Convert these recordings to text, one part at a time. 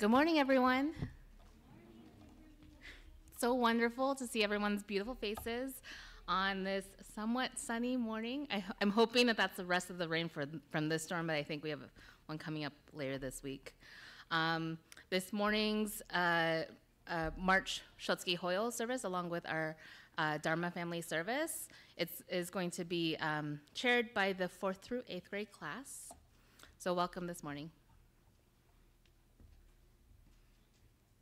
Good morning, everyone. So wonderful to see everyone's beautiful faces on this somewhat sunny morning. I, am hoping that that's the rest of the rain for, from this storm, but I think we have one coming up later this week. Um, this morning's uh, uh, March Shotsuki Hoyo service, along with our uh, Dharma Family Service, it's, is going to be um, chaired by the fourth through eighth grade class. So welcome this morning.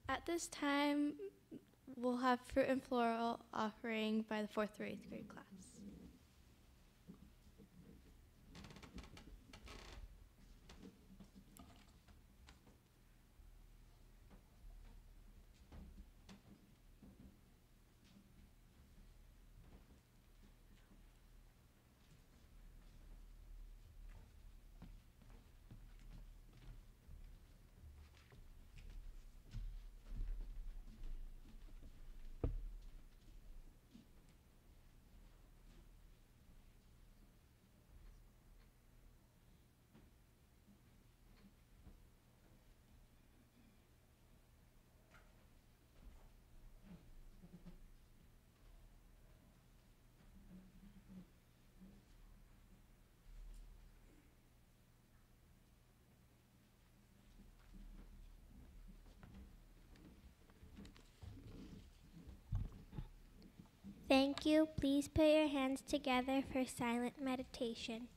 At this time, we'll have fruit and floral offering by the fourth through eighth grade class. Thank you. Please put your hands together for silent meditation.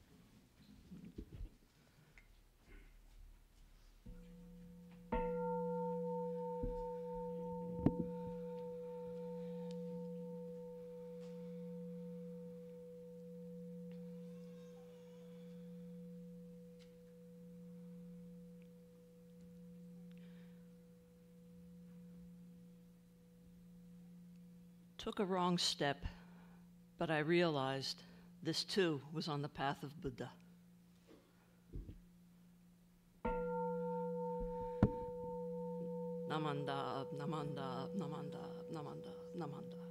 Took a wrong step, but I realized this too was on the path of Buddha. Namanda, Namanda, Namanda, Namanda, Namanda.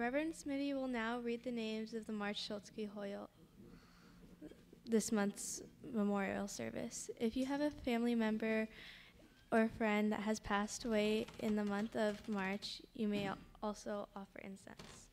Reverend Smitty will now read the names of the March Shotsuki Hoyo this month's memorial service. If you have a family member or friend that has passed away in the month of March, you may also offer incense.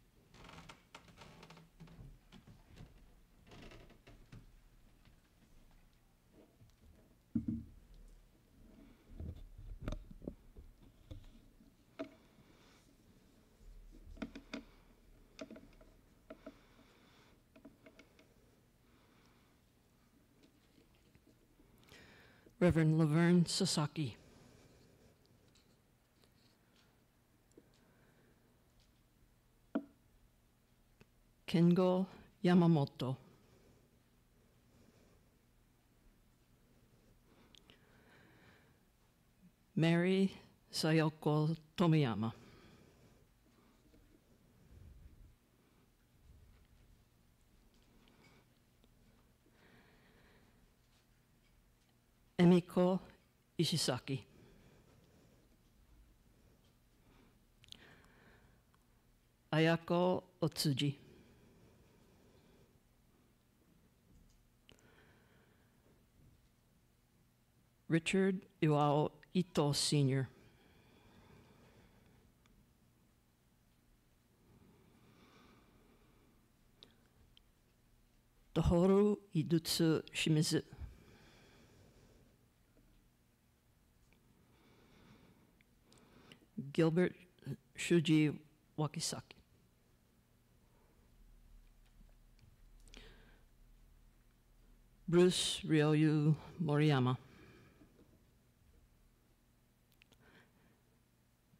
Reverend Laverne Sasaki. Kengo Yamamoto. Mary Sayoko Tomiyama. Emiko Ishisaki. Ayako Otsuji. Richard Iwao Ito Sr. Tohoru Idutsu Shimizu. Gilbert Shuji Wakisaki. Bruce Ryoyu Moriyama.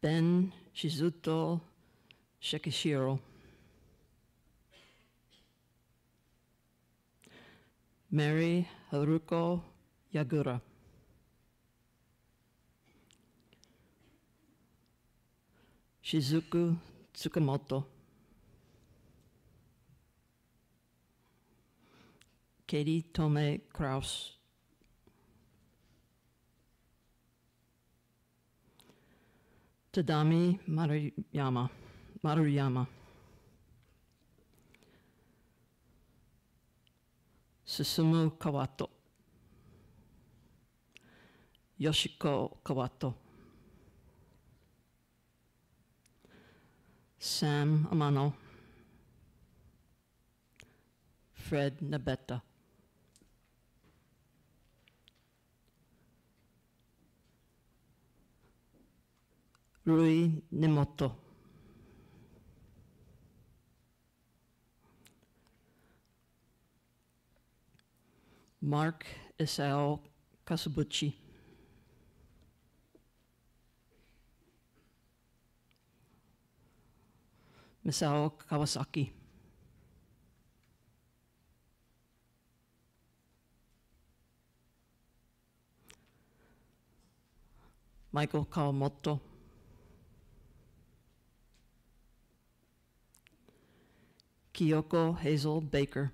Ben Shizuto Shekishiro. Mary Haruko Yagura. 雫つくもとケリトメ・クラウスタダミ・マルヤママルヤマ進む川とよしこ川と Sam Amano. Fred Nabetta. Rui Nemoto. Mark Isao Kasubuchi. Misao Kawasaki. Michael Kawamoto. Kyoko Hazel Baker.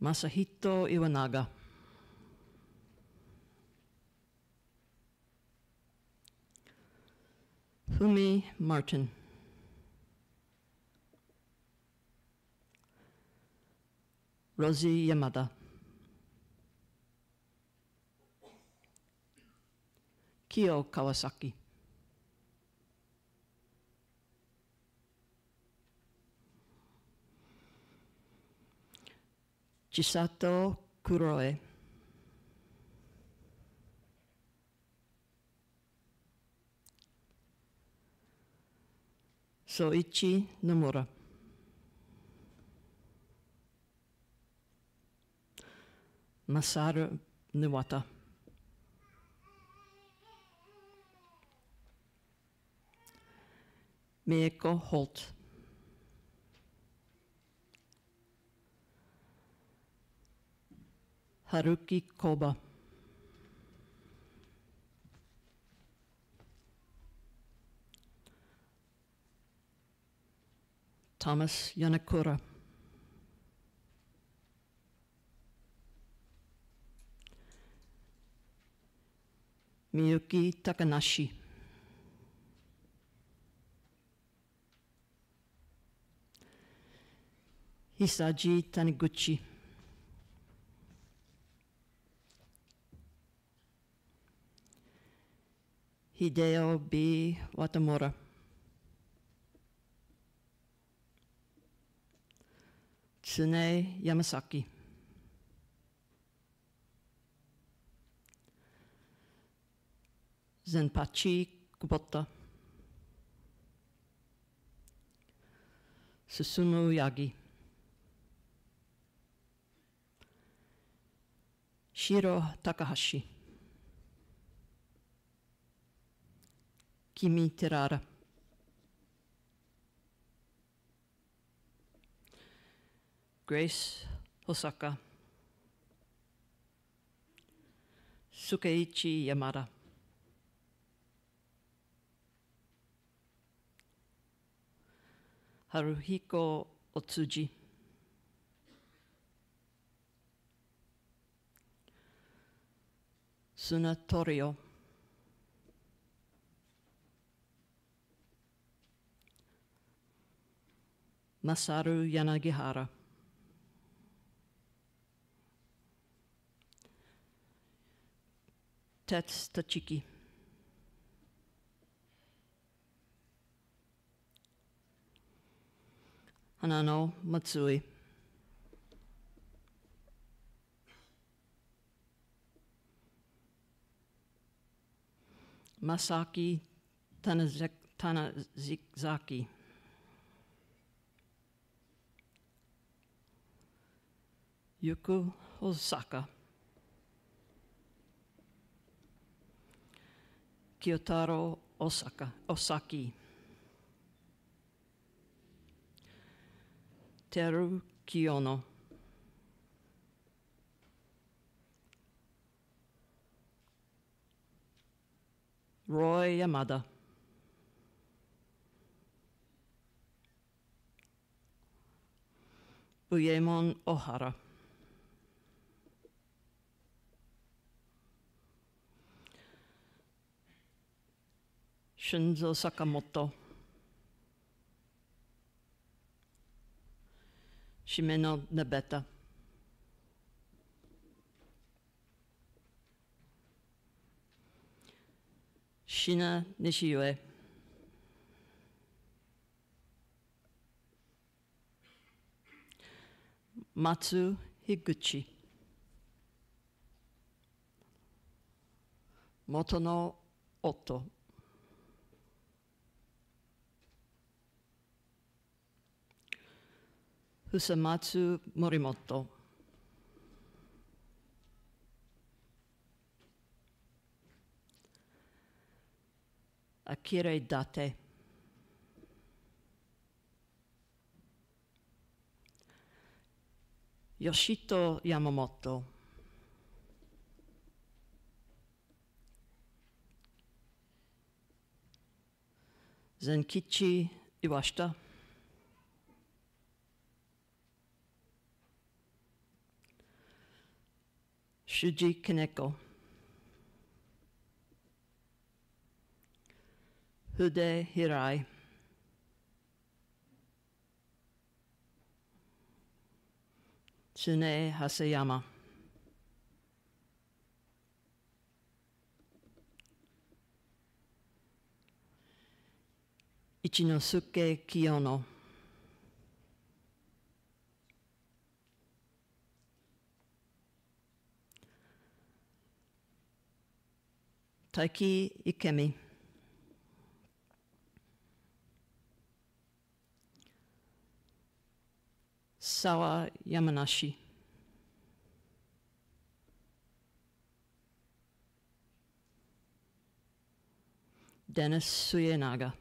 Masahito Iwanaga. Fumi Martin. Rosie Yamada. Kyo Kawasaki. Chisato Kuroe. Soichi Nomura. Masaru Niwata. Mieko Holt. Haruki Koba. Thomas Yanakura. Miyuki Takanashi. Hisaji Taniguchi. Hideo B. Watamura. Tsune Yamasaki. Zenpachi Kubota. Susumu Yagi. Shiro Takahashi. Kimi Terara. Grace Hosaka. Sukeichi Yamada. Haruhiko Otsuji. Sunatorio. Masaru Yanagihara. Tets Tachiki. Hanano Matsui. Masaki Tanazaki. Yuku Osaka. Kyotaro Osaka, Osaki. Teru Kiyono. Roy Yamada. Uyemon Ohara. Shinzo Sakamoto. Shimeno. Shina Nishiue. Matsu Higuchi. Motono Otto. Husamatsu Morimoto. Akira Date. Yoshito Yamamoto. Zenkichi Iwashita. Shuji Kaneko. Hude Hirai. Tsune Hasayama. Ichinosuke Kiyono. Taiki Ikemi. Sawa Yamanashi. Dennis Suyenaga.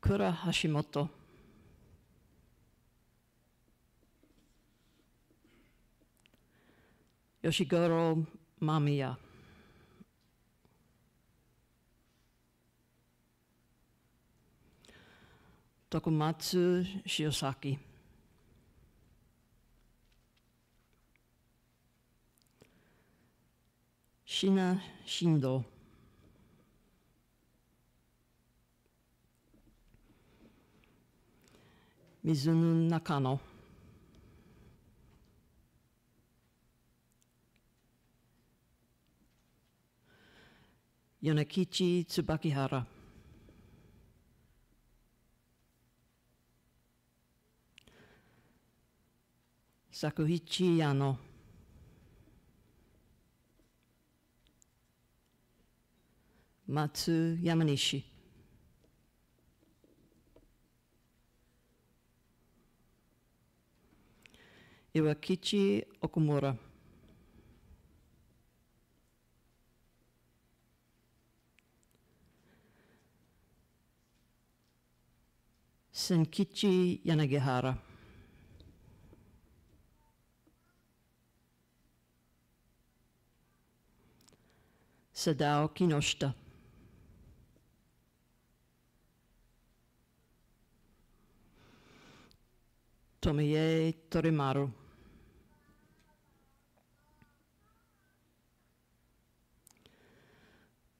Kura Hashimoto. Yoshigoro Mamiya. Tokumatsu Shiosaki. Shina Shindo. Mizunu Nakano. Yonekichi Tsubakihara. Sakuichi Yano. Matsu Yamanishi. Iwakichi Okumura. Senkichi Yanagihara. Sadao Kinoshita. Tomiye Torimaru.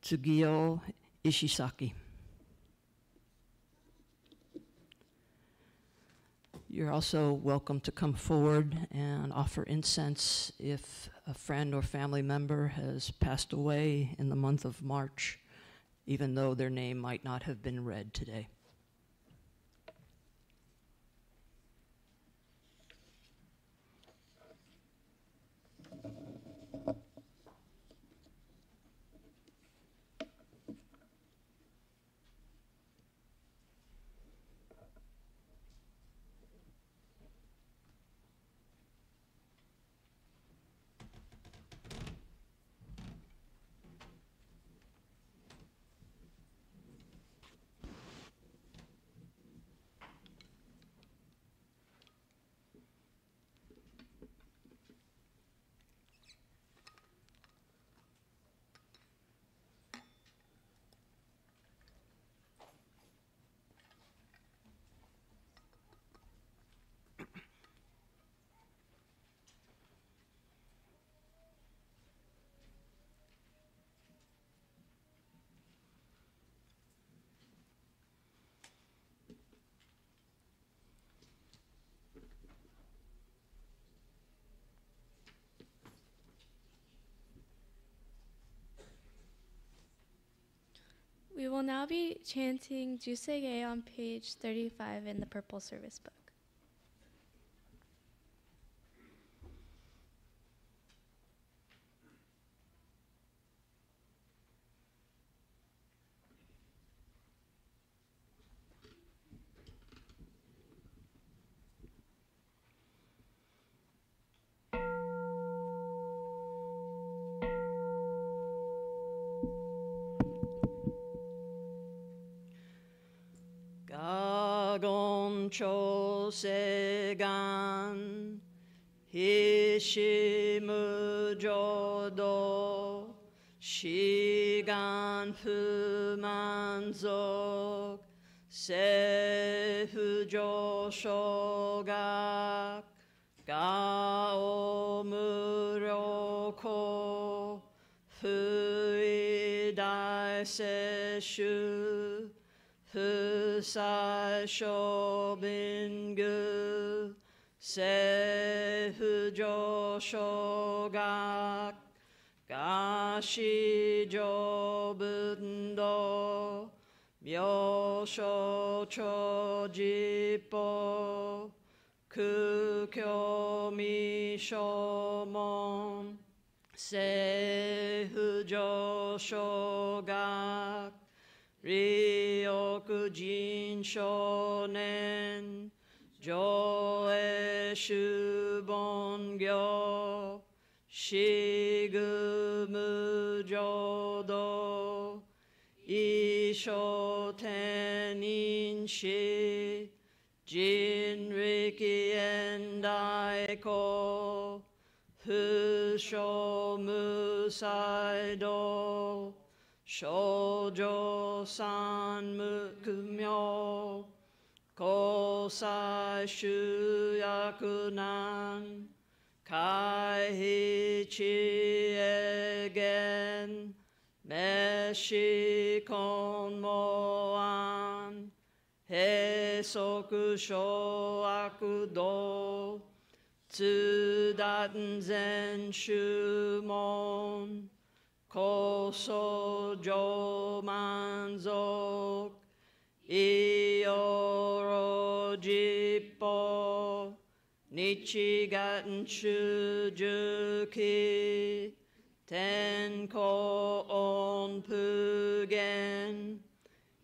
Tsugiyo Ishisaki. You're also welcome to come forward and offer incense if a friend or family member has passed away in the month of March, even though their name might not have been read today. We will now be chanting Jusege on page 35 in the purple service book. 不満足政府上昇が顔無力不意大接種不採小便具政府上昇が足上分道妙所超実法空虚未所門政府上昇学利欲人少年上映主凡業。シグ小天人し人力縁大公不祥無才道少女三無名交際主役難回避知恵源メシコンモアン閉塞小悪道通断全修門高祖上満足いよろじっぽ日ュ中樹キ天候音普言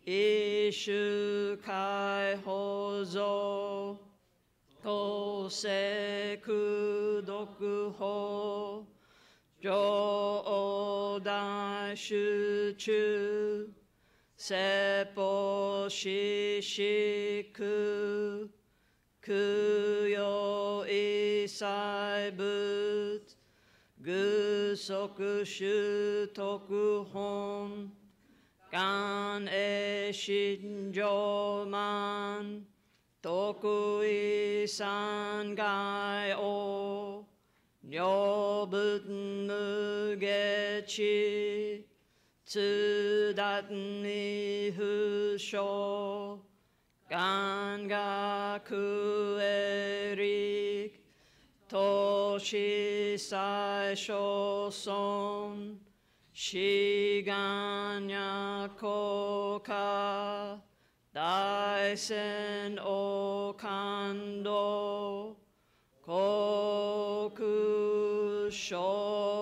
一周解放像統世空読法上大集中説法四四空空有一細部具足修徳本願栄心上満徳意三界を女仏無下地津田に不詳願学へし最初尊しがにゃこか大戦を感動国書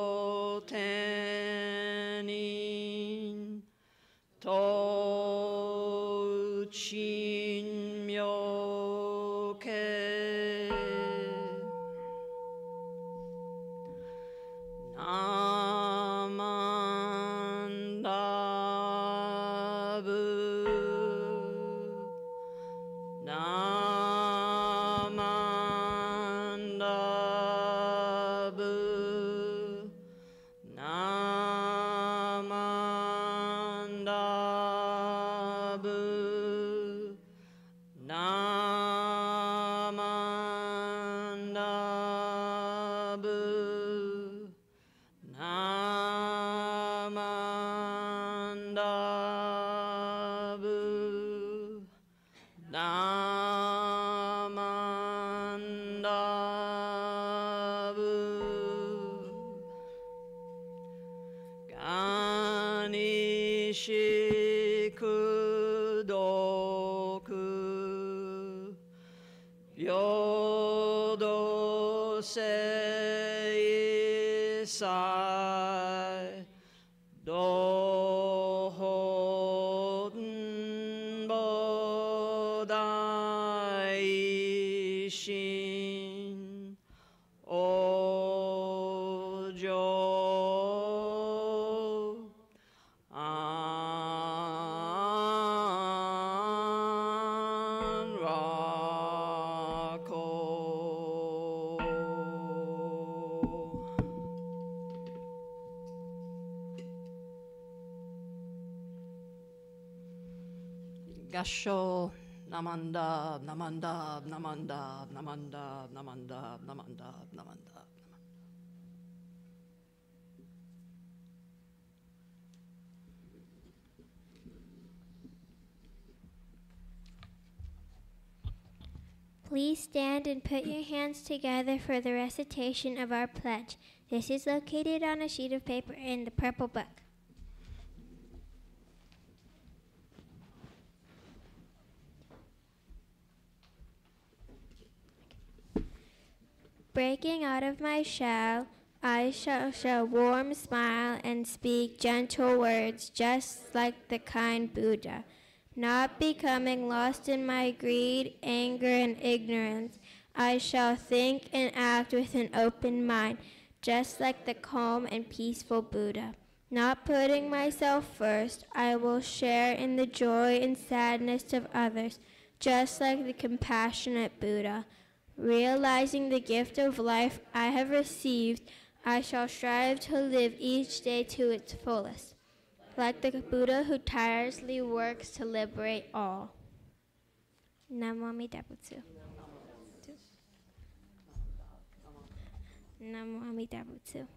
Gasho namanda namanda namanda namanda namanda namanda namanda. Please stand and put your hands together for the recitation of our pledge. This is located on a sheet of paper in the purple book. Out of my shell, I shall show warm smile and speak gentle words just like the kind Buddha. Not becoming lost in my greed, anger, and ignorance, I shall think and act with an open mind, just like the calm and peaceful Buddha. Not putting myself first, I will share in the joy and sadness of others, just like the compassionate Buddha. Realizing the gift of life I have received, I shall strive to live each day to its fullest, like the Buddha who tirelessly works to liberate all. Namo Amida. Namo.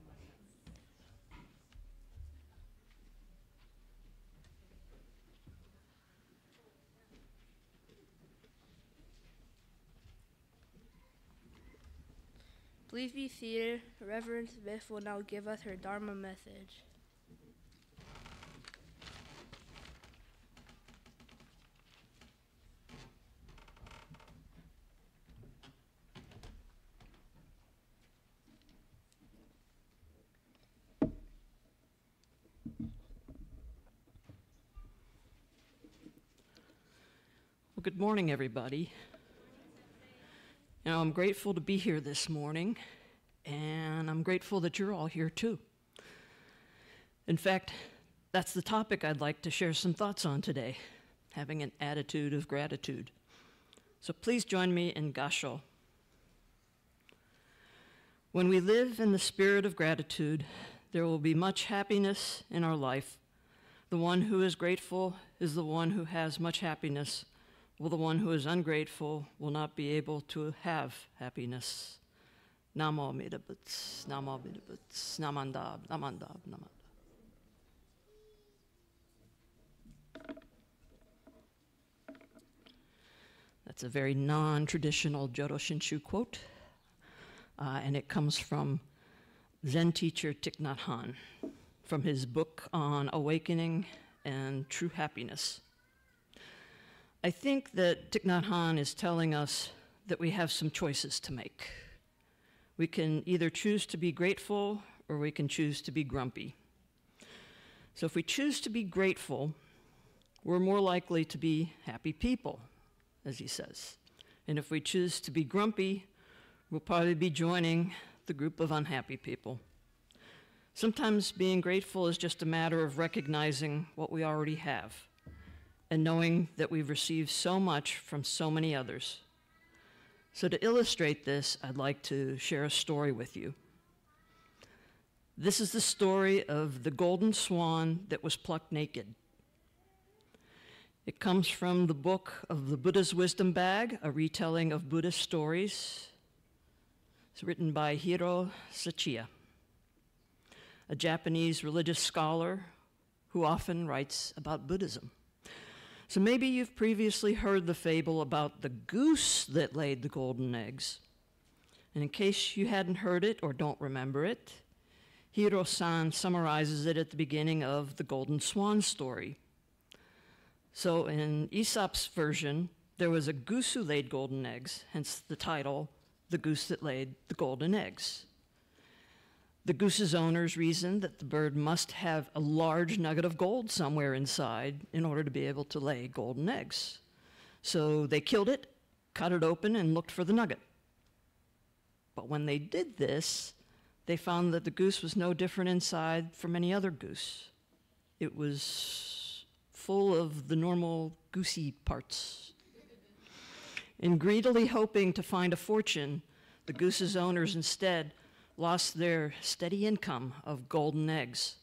Please be seated. Reverend Smith will now give us her Dharma message. Well, good morning, everybody. Now, I'm grateful to be here this morning, and I'm grateful that you're all here too. In fact, that's the topic I'd like to share some thoughts on today having an attitude of gratitude. So please join me in Gasho. When we live in the spirit of gratitude, there will be much happiness in our life. The one who is grateful is the one who has much happiness, while the one who is ungrateful will not be able to have happiness. Namo Amida Butsu, Namo Amida Butsu, Namandab, Namandab, Namandab. That's a very non traditional Jodo Shinshu quote, uh, and it comes from Zen teacher Thich Nhat Hanh from his book on awakening and true happiness. I think that Thich Nhat Hanh is telling us that we have some choices to make. We can either choose to be grateful or we can choose to be grumpy. So if we choose to be grateful, we're more likely to be happy people, as he says. And if we choose to be grumpy, we'll probably be joining the group of unhappy people. Sometimes being grateful is just a matter of recognizing what we already have and knowing that we've received so much from so many others. So, to illustrate this, I'd like to share a story with you. This is the story of the golden swan that was plucked naked. It comes from the book of the Buddha's Wisdom Bag, a retelling of Buddhist stories. It's written by Hiro Sachiya, a Japanese religious scholar who often writes about Buddhism. So maybe you've previously heard the fable about the goose that laid the golden eggs. And in case you hadn't heard it or don't remember it, Hiro san summarizes it at the beginning of the Golden Swan story. So in Aesop's version, there was a goose who laid golden eggs, hence the title, The Goose That Laid the Golden Eggs. The goose's owners reasoned that the bird must have a large nugget of gold somewhere inside in order to be able to lay golden eggs. So they killed it, cut it open, and looked for the nugget. But when they did this, they found that the goose was no different inside from any other goose. It was full of the normal goosey parts. In greedily hoping to find a fortune, the goose's owners instead lost their steady income of golden eggs.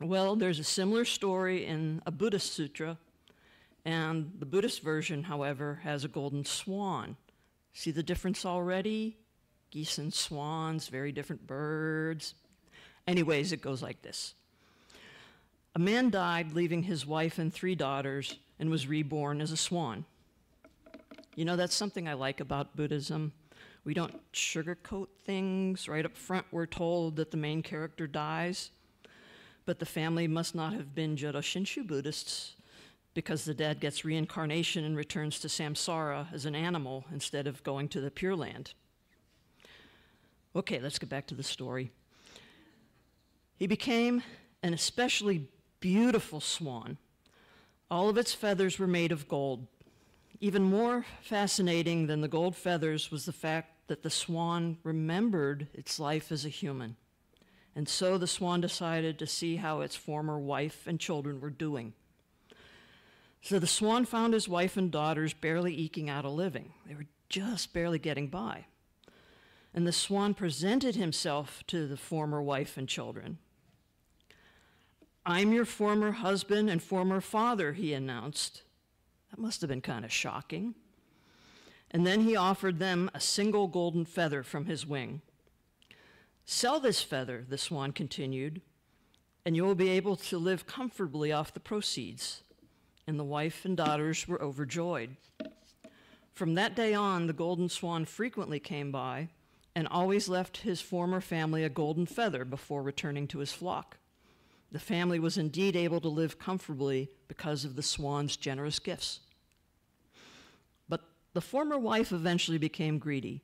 Well, there's a similar story in a Buddhist sutra, and the Buddhist version, however, has a golden swan. See the difference already? Geese and swans, very different birds. Anyways, it goes like this A man died, leaving his wife and three daughters, and was reborn as a swan. You know, that's something I like about Buddhism. We don't sugarcoat things. Right up front, we're told that the main character dies, but the family must not have been Jodo Shinshu Buddhists because the dead gets reincarnation and returns to samsara as an animal instead of going to the Pure Land. Okay, let's get back to the story. He became an especially beautiful swan. All of its feathers were made of gold. Even more fascinating than the gold feathers was the fact that the swan remembered its life as a human. And so the swan decided to see how its former wife and children were doing. So the swan found his wife and daughters barely eking out a living. They were just barely getting by. And the swan presented himself to the former wife and children. I'm your former husband and former father, he announced. That must have been kind of shocking. And then he offered them a single golden feather from his wing. Sell this feather, the swan continued, and you will be able to live comfortably off the proceeds. And the wife and daughters were overjoyed. From that day on, the golden swan frequently came by and always left his former family a golden feather before returning to his flock. The family was indeed able to live comfortably because of the swan's generous gifts. The former wife eventually became greedy.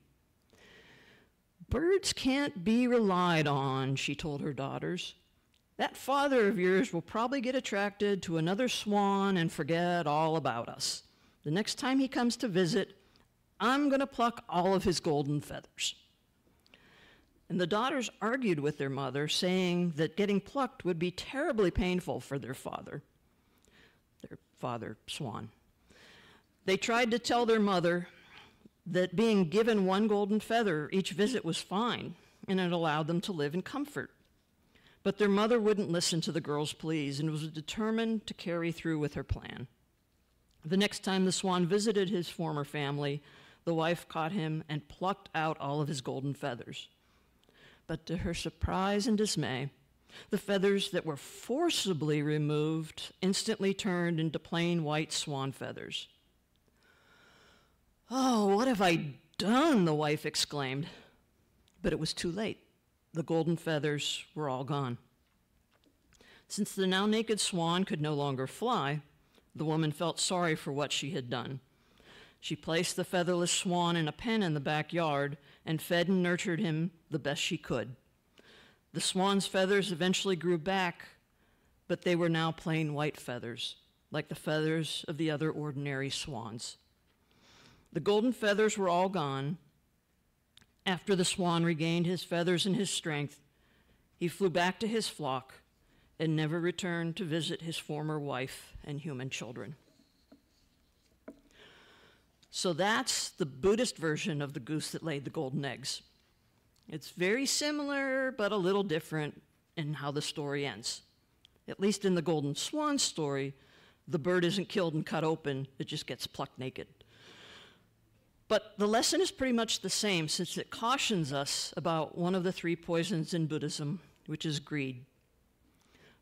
Birds can't be relied on, she told her daughters. That father of yours will probably get attracted to another swan and forget all about us. The next time he comes to visit, I'm going to pluck all of his golden feathers. And the daughters argued with their mother, saying that getting plucked would be terribly painful for their father, their father, Swan. They tried to tell their mother that being given one golden feather each visit was fine, and it allowed them to live in comfort. But their mother wouldn't listen to the girls' pleas and was determined to carry through with her plan. The next time the swan visited his former family, the wife caught him and plucked out all of his golden feathers. But to her surprise and dismay, the feathers that were forcibly removed instantly turned into plain white swan feathers. Oh, what have I done? the wife exclaimed. But it was too late. The golden feathers were all gone. Since the now naked swan could no longer fly, the woman felt sorry for what she had done. She placed the featherless swan in a pen in the backyard and fed and nurtured him the best she could. The swan's feathers eventually grew back, but they were now plain white feathers, like the feathers of the other ordinary swans. The golden feathers were all gone, after the swan regained his feathers and his strength, he flew back to his flock and never returned to visit his former wife and human children. So that's the Buddhist version of the goose that laid the golden eggs. It's very similar, but a little different in how the story ends. At least in the golden swan story, the bird isn't killed and cut open, it just gets plucked naked. But the lesson is pretty much the same since it cautions us about one of the three poisons in Buddhism, which is greed.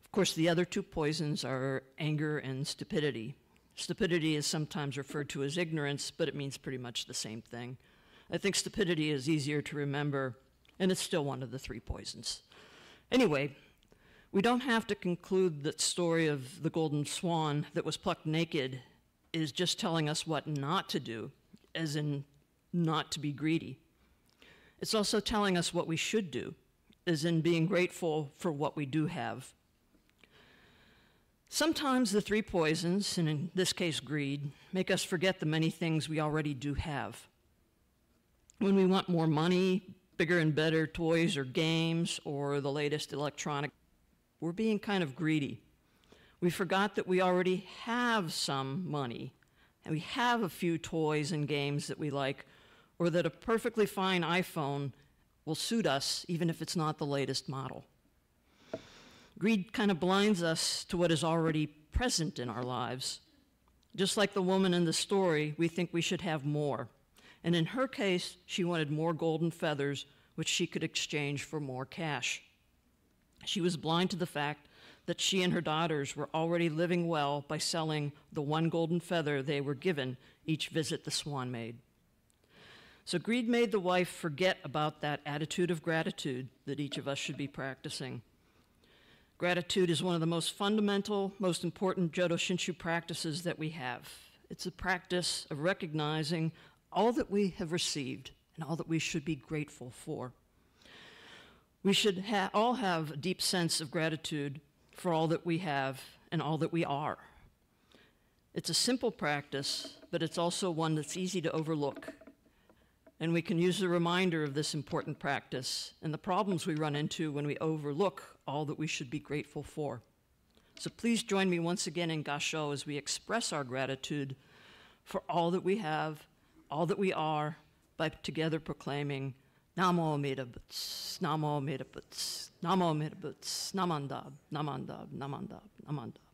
Of course, the other two poisons are anger and stupidity. Stupidity is sometimes referred to as ignorance, but it means pretty much the same thing. I think stupidity is easier to remember, and it's still one of the three poisons. Anyway, we don't have to conclude that story of the golden swan that was plucked naked is just telling us what not to do as in not to be greedy. It's also telling us what we should do, is in being grateful for what we do have. Sometimes the three poisons, and in this case greed, make us forget the many things we already do have. When we want more money, bigger and better toys or games, or the latest electronic, we're being kind of greedy. We forgot that we already have some money, and we have a few toys and games that we like, or that a perfectly fine iPhone will suit us even if it's not the latest model. Greed kind of blinds us to what is already present in our lives. Just like the woman in the story, we think we should have more. And in her case, she wanted more golden feathers, which she could exchange for more cash. She was blind to the fact that she and her daughters were already living well by selling the one golden feather they were given each visit the swan made. So greed made the wife forget about that attitude of gratitude that each of us should be practicing. Gratitude is one of the most fundamental, most important Jodo Shinshu practices that we have. It's a practice of recognizing all that we have received and all that we should be grateful for. We should ha- all have a deep sense of gratitude for all that we have and all that we are. It's a simple practice, but it's also one that's easy to overlook. And we can use the reminder of this important practice and the problems we run into when we overlook all that we should be grateful for. So please join me once again in Gasho as we express our gratitude for all that we have, all that we are, by together proclaiming Namo Amida Butts, Namo Amida Butts, Namo Amida Namandab, Namandab, Namandab, Namandab.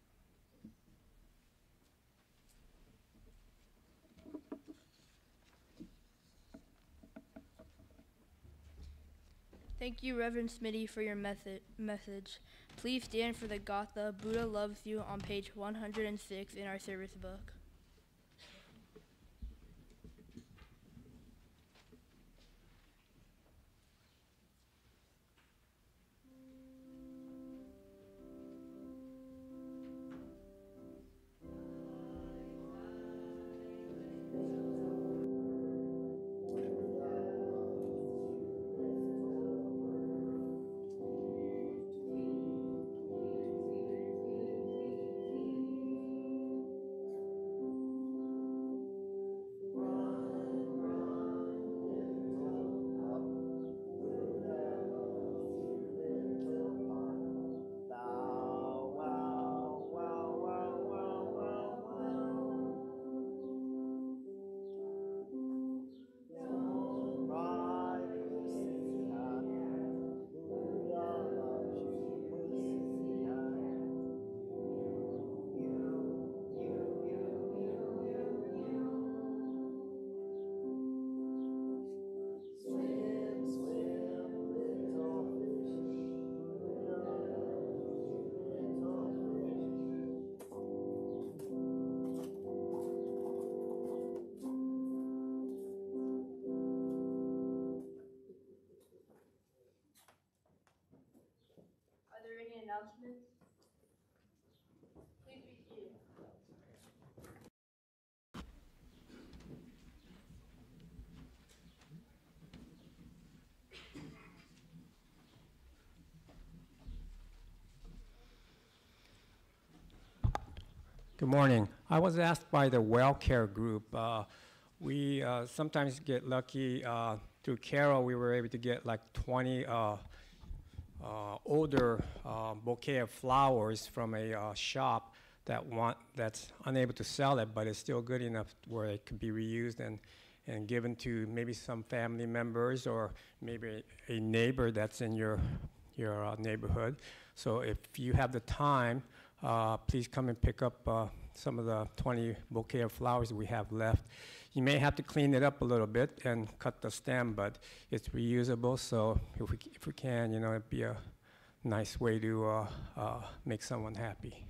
Thank you, Reverend Smitty, for your method, message. Please stand for the Gatha Buddha Loves You on page 106 in our service book. Good morning. I was asked by the Well Care Group. Uh, we uh, sometimes get lucky uh, through Carol. We were able to get like 20 uh, uh, older uh, bouquet of flowers from a shop that want that's unable to sell it, but it's still good enough where it could be reused and and given to maybe some family members or maybe a neighbor that's in your your neighborhood. So if you have the time, uh, please come and pick up uh, some of the 20 bouquet of flowers we have left. You may have to clean it up a little bit and cut the stem, but it's reusable. So if we, if we can, you know, it'd be a nice way to uh, uh, make someone happy.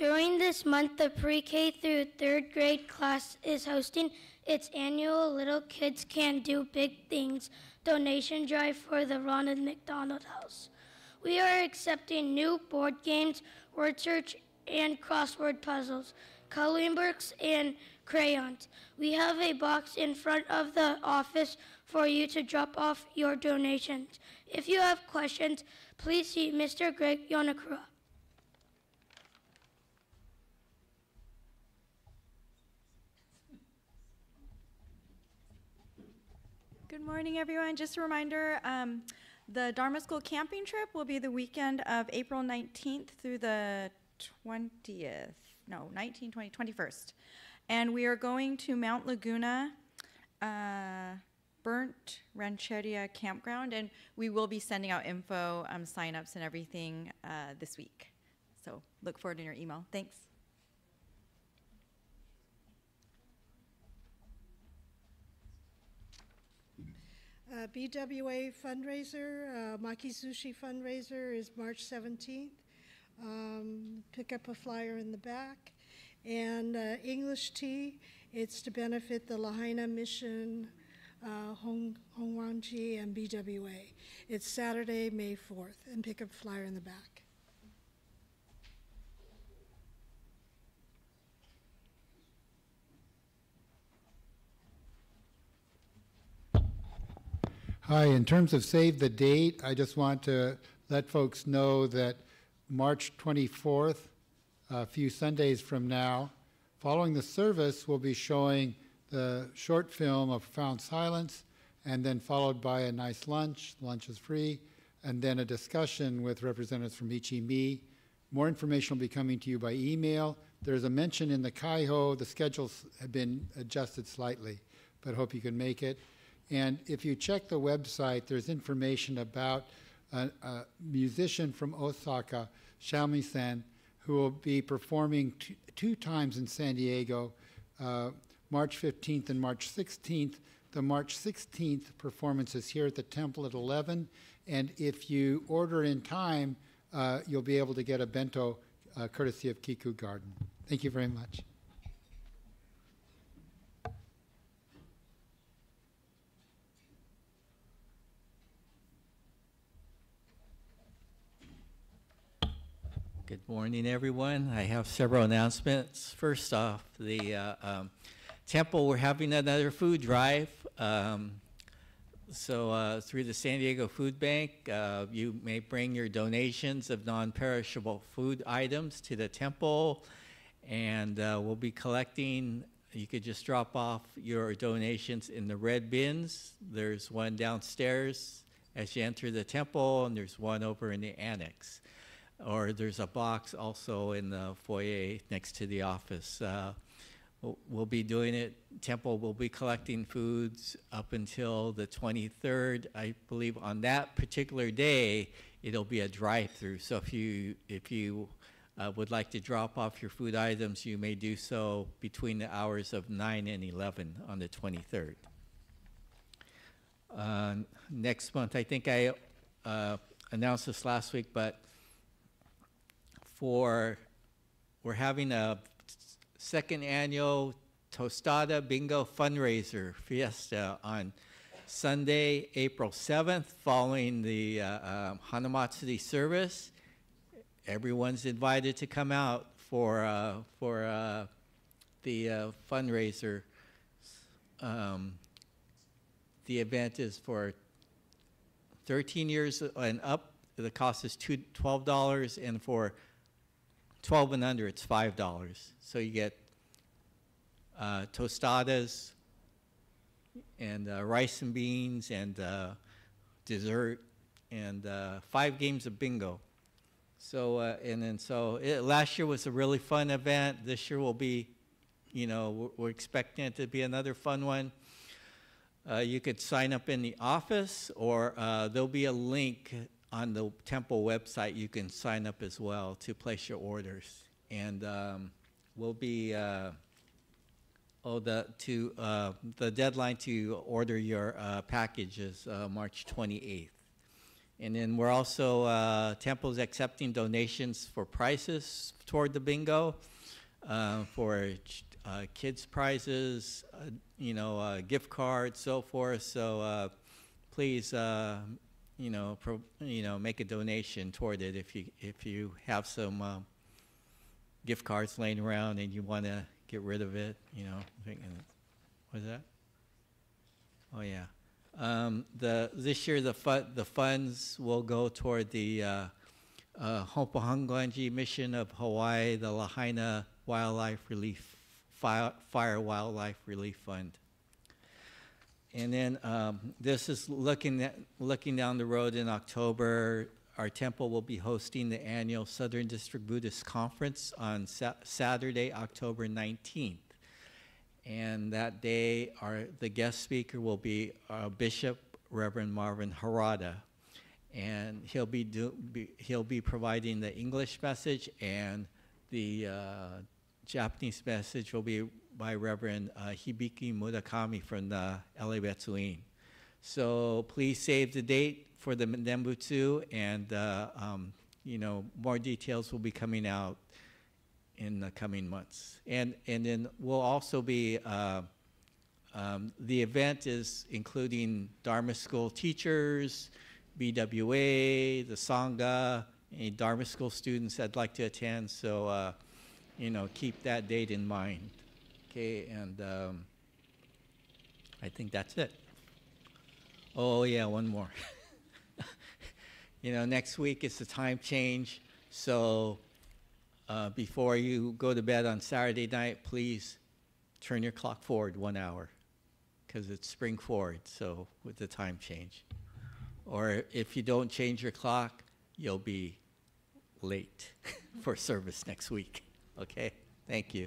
During this month, the pre K through third grade class is hosting its annual Little Kids Can Do Big Things donation drive for the Ronald McDonald House. We are accepting new board games, word search, and crossword puzzles, coloring books, and crayons. We have a box in front of the office for you to drop off your donations. If you have questions, please see Mr. Greg Yonakura. Good morning, everyone. Just a reminder, um, the Dharma School camping trip will be the weekend of April 19th through the 20th. No, 19, 20, 21st. And we are going to Mount Laguna, uh, Burnt Rancheria Campground, and we will be sending out info, um, signups, and everything uh, this week. So look forward to your email. Thanks. Uh, BWA fundraiser, uh, Maki fundraiser is March 17th. Um, pick up a flyer in the back. And uh, English tea, it's to benefit the Lahaina Mission, uh, Hong, Hongwanji, and BWA. It's Saturday, May 4th, and pick up a flyer in the back. Hi, in terms of save the date, I just want to let folks know that March 24th, a few Sundays from now, following the service, we'll be showing the short film of Profound Silence, and then followed by a nice lunch. Lunch is free, and then a discussion with representatives from HEME. More information will be coming to you by email. There's a mention in the Kaiho. The schedules have been adjusted slightly, but hope you can make it. And if you check the website, there's information about a, a musician from Osaka, Shalmi-san, who will be performing two times in San Diego, uh, March 15th and March 16th. The March 16th performance is here at the temple at 11, and if you order in time, uh, you'll be able to get a bento uh, courtesy of Kiku Garden. Thank you very much. Good morning, everyone. I have several announcements. First off, the uh, um, temple, we're having another food drive. Um, so uh, through the San Diego Food Bank, uh, you may bring your donations of non-perishable food items to the temple, and uh, we'll be collecting. You could just drop off your donations in the red bins. There's one downstairs as you enter the temple, and there's one over in the annex or there's a box also in the foyer next to the office. Uh, we'll, be doing it. Temple will be collecting foods up until the 23rd. I believe on that particular day, it'll be a drive-through. So if you if you uh, would like to drop off your food items, you may do so between the hours of 9 and 11 on the 23rd. Uh, next month, I think I uh, announced this last week, but for we're having a second annual Tostada Bingo fundraiser fiesta on Sunday, April 7th, following the uh, um, Hanamatsuri service. Everyone's invited to come out for uh, for uh, the uh, fundraiser. Um, the event is for 13 years and up. The cost is two, $12, and for 12 and under, it's $5. So you get uh, tostadas and uh, rice and beans and uh, dessert and uh, five games of bingo. So, uh, and then so it, last year was a really fun event. This year will be, you know, we're, we're expecting it to be another fun one. Uh, you could sign up in the office or there'll be a link on the temple website, you can sign up as well to place your orders. And um, we'll be, uh, oh, the, to, uh, the deadline to order your uh, package is uh, March 28th. And then we're also, uh, Temple's accepting donations for prizes toward the bingo, uh, for kids' prizes, you know, gift cards, so forth. So please you know, pro, you know, make a donation toward it if you if you have some uh, gift cards laying around and you want to get rid of it, you know, thinking, what is that? Oh, yeah. Um, the, this year, the, fu- the funds will go toward the uh, uh, Mission of Hawaii, the Lahaina Wildlife Relief, Fire, Fire Wildlife Relief Fund. And then um, this is looking at, looking down the road in October. Our temple will be hosting the annual Southern District Buddhist Conference on sa- Saturday, October 19th. And that day, our the guest speaker will be uh, Bishop Reverend Marvin Harada, and he'll be, do, be he'll be providing the English message, and the uh, Japanese message will be by Reverend uh, Hibiki Murakami from the LA Betsuin. So please save the date for the Nembutsu, and uh, um, you know more details will be coming out in the coming months. And and then we'll also be uh, um, the event is including Dharma school teachers, BWA, the Sangha, any Dharma school students that'd like to attend. So uh, you know keep that date in mind. Okay, and um, I think that's it. Oh, yeah, one more. you know, next week is the time change, so uh, before you go to bed on Saturday night, please turn your clock forward one hour because it's spring forward, so with the time change. Or if you don't change your clock, you'll be late for service next week. Okay? Thank you.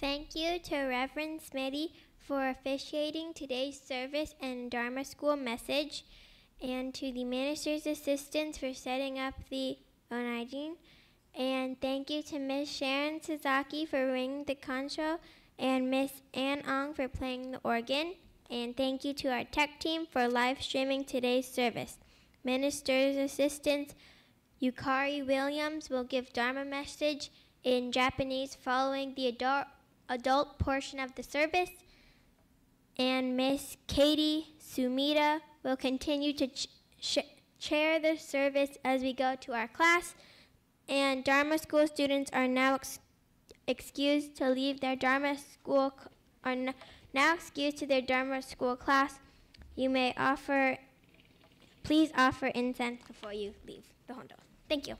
Thank you to Reverend Smitty for officiating today's service and Dharma School message, and to the minister's assistants for setting up the onaijin. And thank you to Miss Sharon Sasaki for ringing the kansho, and Miss Ann Ong for playing the organ. And thank you to our tech team for live streaming today's service. Minister's assistants Yukari Williams will give Dharma message in Japanese following the adult, adult portion of the service. And Miss Kaytee Sumida will continue to ch- ch- chair the service as we go to our class. And Dharma school students are now ex- excused to leave their Dharma school are now excused to their Dharma school class. You may offer, please offer incense before you leave the Hondo. Thank you.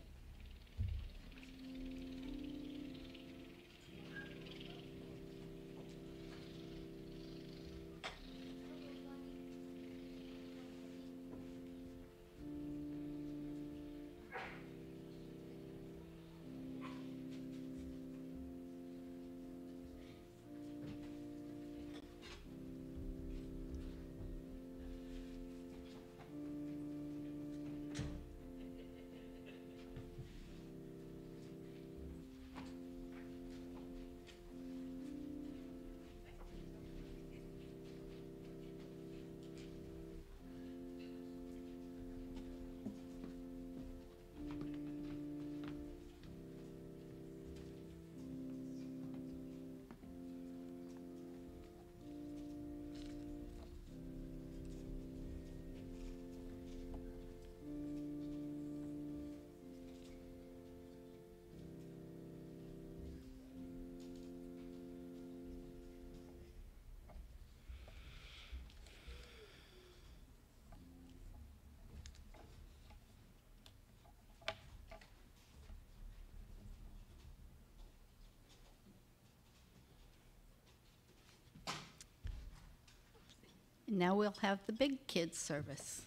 Now we'll have the big kids service.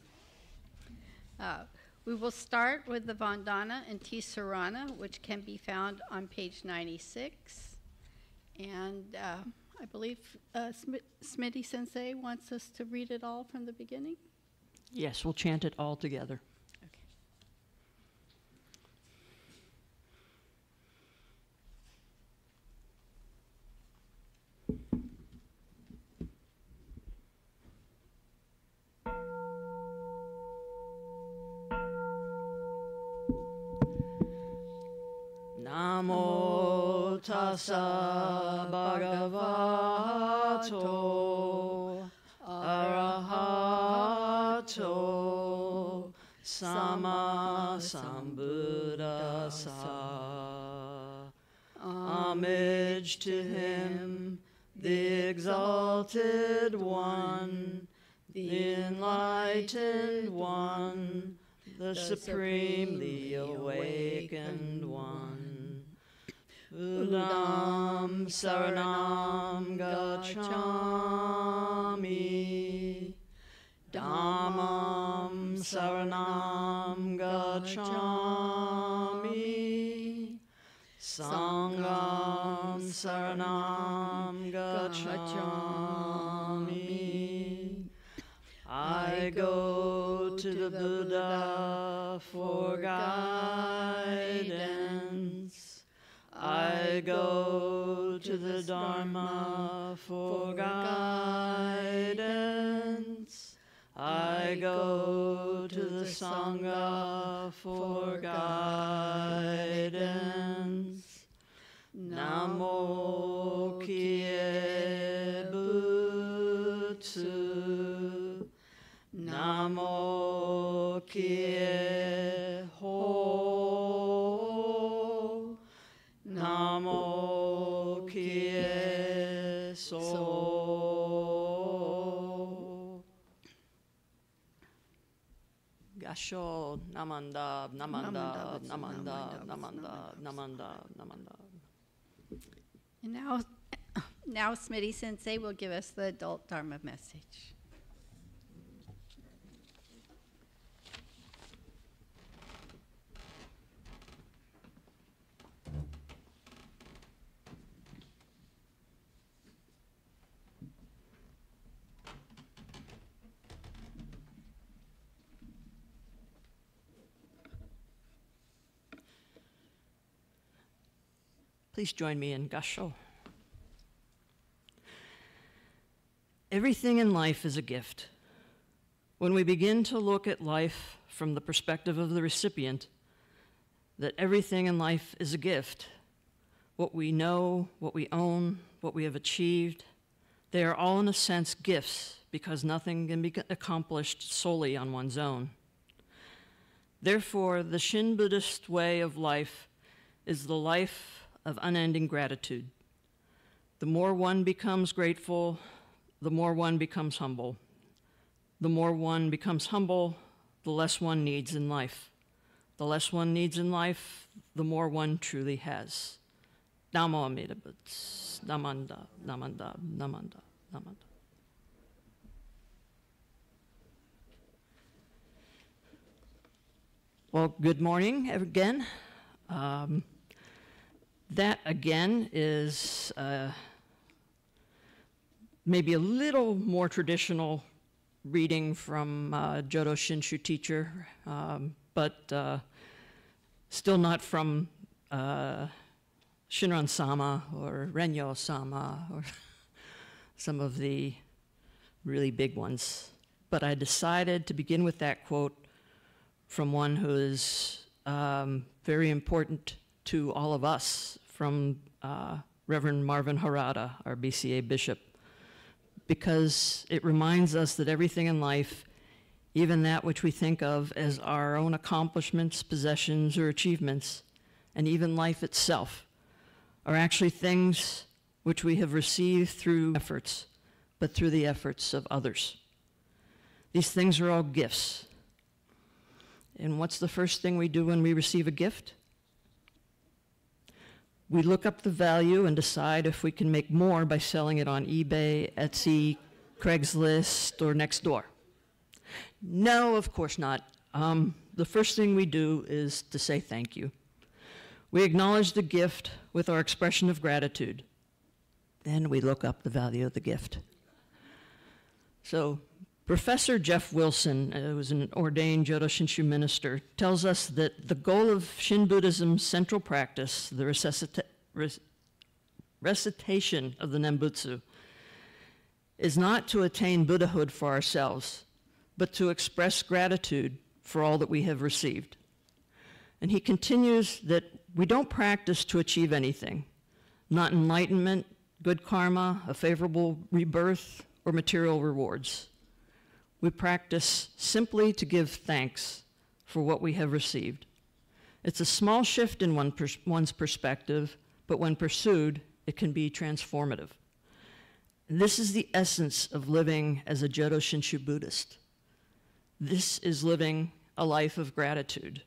Uh, we will start with the Vandana and Tisarana, which can be found on page 96. And uh, I believe uh, Sm- Smitty Sensei wants us to read it all from the beginning. Yes, we'll chant it all together. Exalted one, the enlightened one, the supremely awakened one. Buddham saranam gacchami. Dhammam saranam gacchami. Sangham saranam gacchami. I go to the Buddha for guidance. I go to the Dharma for guidance. I go to the Sangha for guidance. Namo Namo Kie Ho. Namo Kie So. Gasho Namanda Namanda Namanda Namanda Namanda Namanda. And now, now Smitty Sensei will give us the adult Dharma message. Please join me in Gasho. Everything in life is a gift. When we begin to look at life from the perspective of the recipient, that everything in life is a gift, what we know, what we own, what we have achieved, they are all in a sense gifts because nothing can be accomplished solely on one's own. Therefore, the Shin Buddhist way of life is the life of unending gratitude. The more one becomes grateful, the more one becomes humble. The more one becomes humble, the less one needs in life. The less one needs in life, the more one truly has. Namo Amida. Namanda, Namanda, Namanda, Namanda. Well, good morning again. Um, that again is uh, maybe a little more traditional reading from uh, Jodo Shinshu teacher, um, but uh, still not from uh, Shinran Sama or Rennyo Sama or some of the really big ones. But I decided to begin with that quote from one who is um, very important to all of us, from uh, Reverend Marvin Harada, our BCA bishop, because it reminds us that everything in life, even that which we think of as our own accomplishments, possessions, or achievements, and even life itself, are actually things which we have received through efforts, but through the efforts of others. These things are all gifts. And what's the first thing we do when we receive a gift? We look up the value and decide if we can make more by selling it on eBay, Etsy, Craigslist, or Nextdoor. No, of course not. Um, the first thing we do is to say thank you. We acknowledge the gift with our expression of gratitude. Then we look up the value of the gift. So, Professor Jeff Wilson, uh, who was an ordained Jodo Shinshu minister, tells us that the goal of Shin Buddhism's central practice, the recita- rec- recitation of the Nembutsu, is not to attain Buddhahood for ourselves, but to express gratitude for all that we have received. And he continues that we don't practice to achieve anything, not enlightenment, good karma, a favorable rebirth, or material rewards. We practice simply to give thanks for what we have received. It's a small shift in one pers- one's perspective, but when pursued, it can be transformative. This is the essence of living as a Jodo Shinshu Buddhist. This is living a life of gratitude.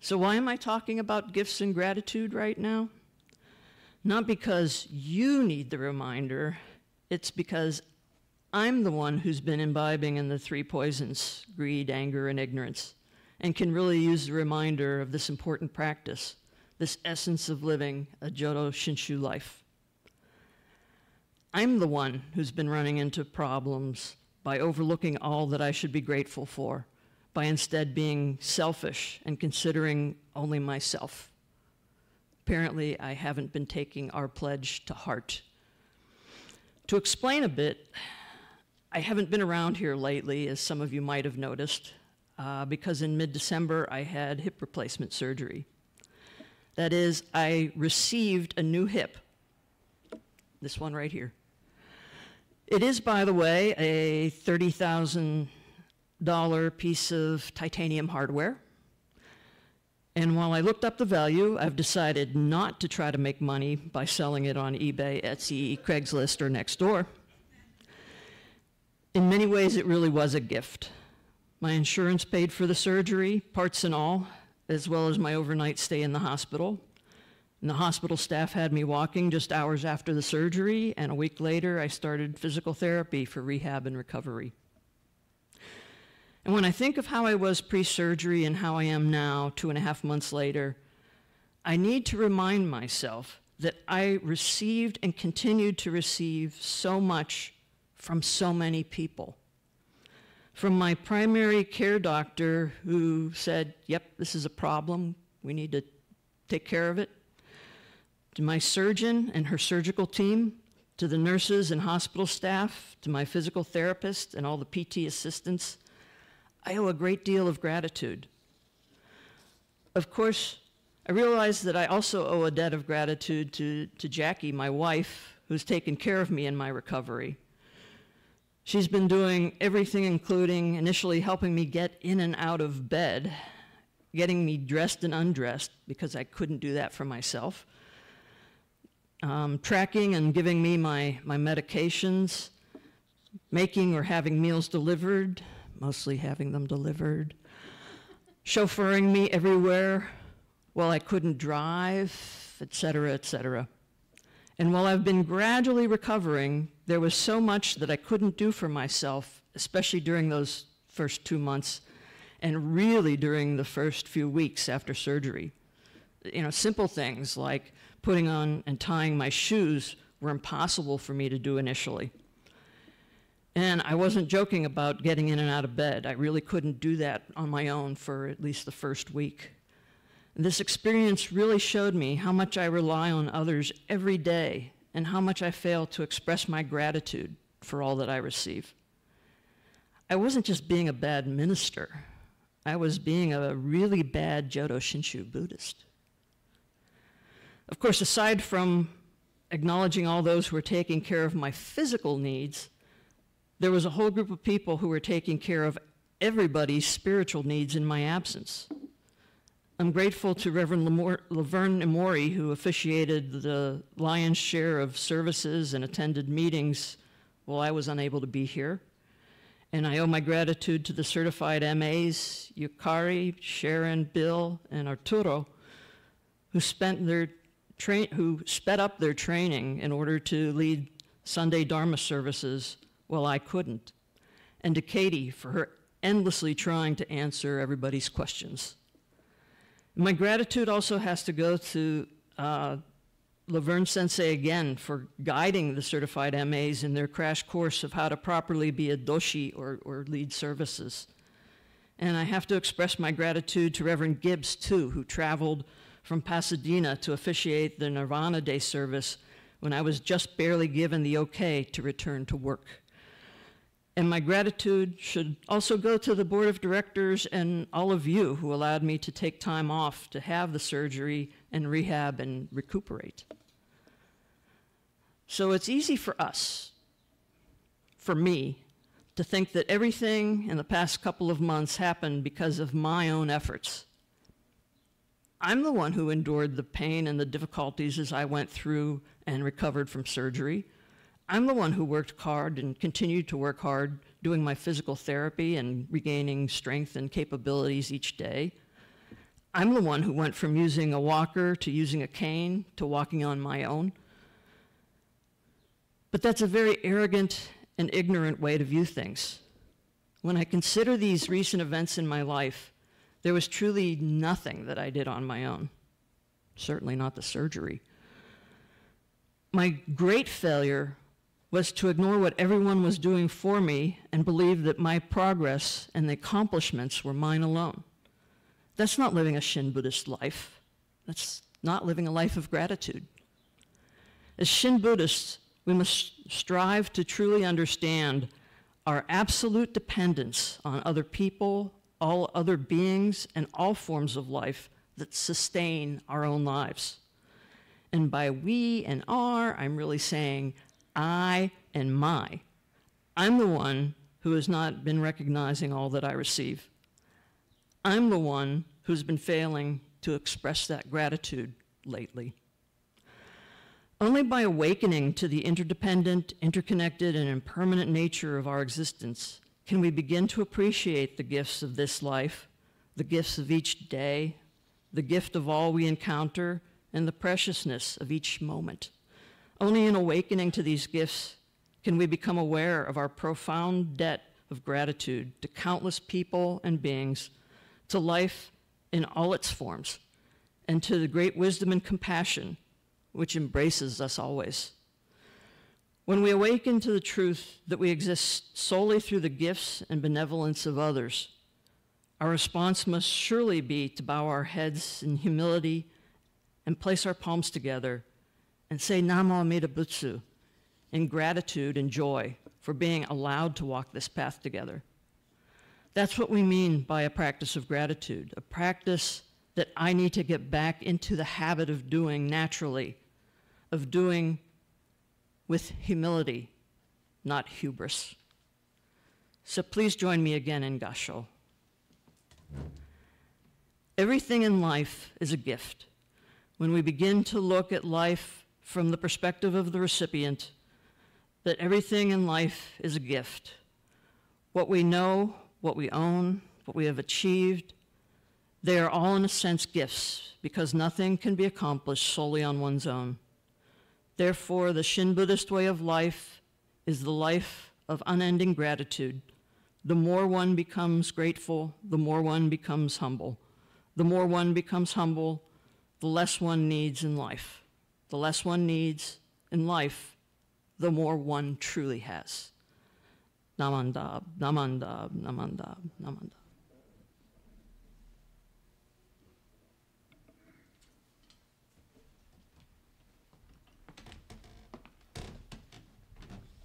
So, why am I talking about gifts and gratitude right now? Not because you need the reminder, it's because I'm the one who's been imbibing in the three poisons greed, anger, and ignorance, and can really use the reminder of this important practice, this essence of living a Jodo Shinshu life. I'm the one who's been running into problems by overlooking all that I should be grateful for by instead being selfish and considering only myself. Apparently, I haven't been taking our pledge to heart. To explain a bit, I haven't been around here lately, as some of you might have noticed, uh, because in mid December I had hip replacement surgery. That is, I received a new hip, this one right here. It is, by the way, a 30,000 dollar piece of titanium hardware. And while I looked up the value, I've decided not to try to make money by selling it on eBay, Etsy, Craigslist, or Nextdoor. In many ways, it really was a gift. My insurance paid for the surgery, parts and all, as well as my overnight stay in the hospital. And the hospital staff had me walking just hours after the surgery, and a week later, I started physical therapy for rehab and recovery. And when I think of how I was pre surgery and how I am now, two and a half months later, I need to remind myself that I received and continued to receive so much from so many people. From my primary care doctor, who said, Yep, this is a problem, we need to take care of it, to my surgeon and her surgical team, to the nurses and hospital staff, to my physical therapist and all the PT assistants I owe a great deal of gratitude. Of course, I realize that I also owe a debt of gratitude to, to Jackie, my wife, who's taken care of me in my recovery. She's been doing everything, including initially helping me get in and out of bed, getting me dressed and undressed because I couldn't do that for myself, um, tracking and giving me my, my medications, making or having meals delivered, mostly having them delivered, chauffeuring me everywhere while I couldn't drive, et cetera, et cetera. And while I've been gradually recovering, there was so much that I couldn't do for myself, especially during those first two months, and really during the first few weeks after surgery. You know, simple things like putting on and tying my shoes were impossible for me to do initially. And I wasn't joking about getting in and out of bed. I really couldn't do that on my own for at least the first week. This experience really showed me how much I rely on others every day and how much I fail to express my gratitude for all that I receive. I wasn't just being a bad minister, I was being a really bad Jodo Shinshu Buddhist. Of course, aside from acknowledging all those who were taking care of my physical needs, there was a whole group of people who were taking care of everybody's spiritual needs in my absence. I'm grateful to Reverend Laverne Emori, who officiated the lion's share of services and attended meetings while I was unable to be here. And I owe my gratitude to the certified MAs, Yukari, Sharon, Bill, and Arturo, who spent their train, who sped up their training in order to lead Sunday Dharma services while I couldn't. And to Kaytee for her endlessly trying to answer everybody's questions. My gratitude also has to go to uh, Laverne Sensei again for guiding the certified MAs in their crash course of how to properly be a doshi or, or lead services. And I have to express my gratitude to Reverend Gibbs, too, who traveled from Pasadena to officiate the Nirvana Day service when I was just barely given the okay to return to work. And my gratitude should also go to the board of directors and all of you who allowed me to take time off to have the surgery and rehab and recuperate. So it's easy for us, for me, to think that everything in the past couple of months happened because of my own efforts. I'm the one who endured the pain and the difficulties as I went through and recovered from surgery. I'm the one who worked hard and continued to work hard doing my physical therapy and regaining strength and capabilities each day. I'm the one who went from using a walker to using a cane to walking on my own. But that's a very arrogant and ignorant way to view things. When I consider these recent events in my life, there was truly nothing that I did on my own, certainly not the surgery. My great failure was to ignore what everyone was doing for me and believe that my progress and the accomplishments were mine alone. That's not living a Shin Buddhist life. That's not living a life of gratitude. As Shin Buddhists, we must strive to truly understand our absolute dependence on other people, all other beings, and all forms of life that sustain our own lives. And by we and our, I'm really saying I and my. I'm the one who has not been recognizing all that I receive. I'm the one who's been failing to express that gratitude lately. Only by awakening to the interdependent, interconnected, and impermanent nature of our existence can we begin to appreciate the gifts of this life, the gifts of each day, the gift of all we encounter, and the preciousness of each moment. Only in awakening to these gifts can we become aware of our profound debt of gratitude to countless people and beings, to life in all its forms, and to the great wisdom and compassion which embraces us always. When we awaken to the truth that we exist solely through the gifts and benevolence of others, our response must surely be to bow our heads in humility and place our palms together and say Namo Amida Butsu in gratitude and joy for being allowed to walk this path together. That's what we mean by a practice of gratitude, a practice that I need to get back into the habit of doing naturally, of doing with humility, not hubris. So please join me again in Gasho. Everything in life is a gift. When we begin to look at life from the perspective of the recipient, that everything in life is a gift. What we know, what we own, what we have achieved, they are all, in a sense, gifts because nothing can be accomplished solely on one's own. Therefore, the Shin Buddhist way of life is the life of unending gratitude. The more one becomes grateful, the more one becomes humble. The more one becomes humble, the less one needs in life. The less one needs in life, the more one truly has. Namandab, namandab, namandab, namandab.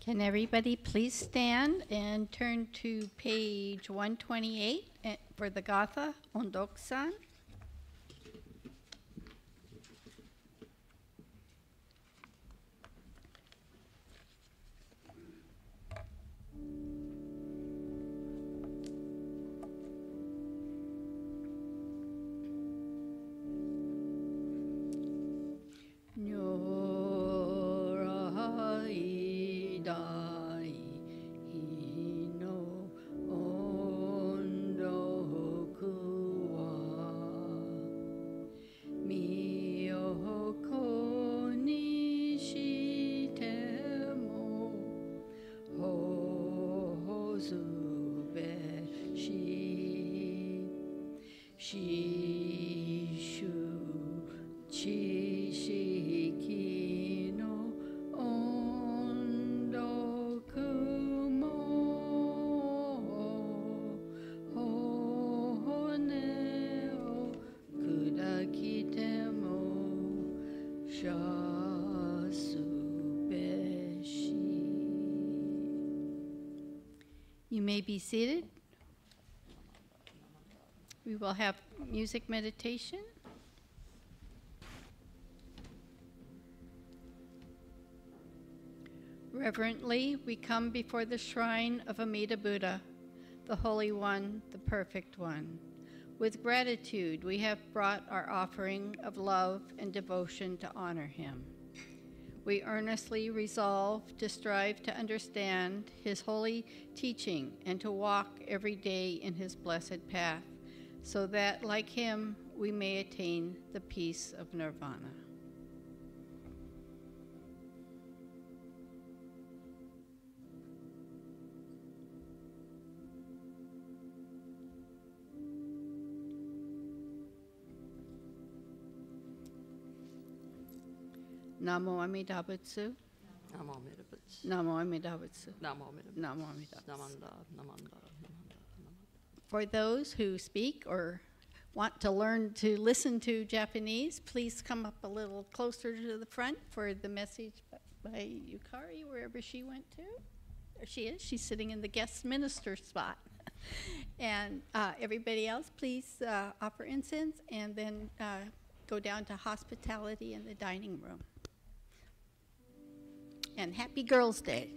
Can everybody please stand and turn to page 128 eh, for the Gatha on Ondokusan? Nyorai be seated. We will have music meditation. Reverently, we come before the shrine of Amida Buddha, the Holy One, the Perfect One. With gratitude, we have brought our offering of love and devotion to honor him. We earnestly resolve to strive to understand his holy teaching and to walk every day in his blessed path, so that, like him, we may attain the peace of nirvana. Namo Amida Butsu. Namo Amida Butsu. Namo Amida Butsu. Namo Amida Butsu. Namo Amida Butsu. Namanda, Namanda, Namanda. For those who speak or want to learn to listen to Japanese, please come up a little closer to the front for the message by- by Yukari, wherever she went to. There she is. She's sitting in the guest minister spot. And uh, everybody else, please uh, offer incense and then uh, go down to hospitality in the dining room. And happy Girls' Day.